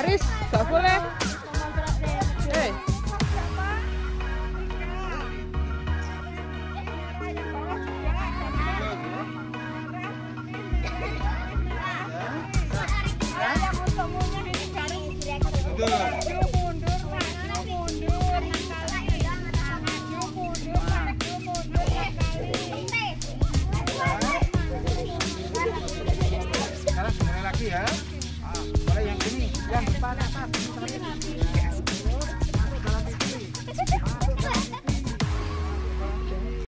Aris, gak boleh. Hei. Sekarang yang depan atas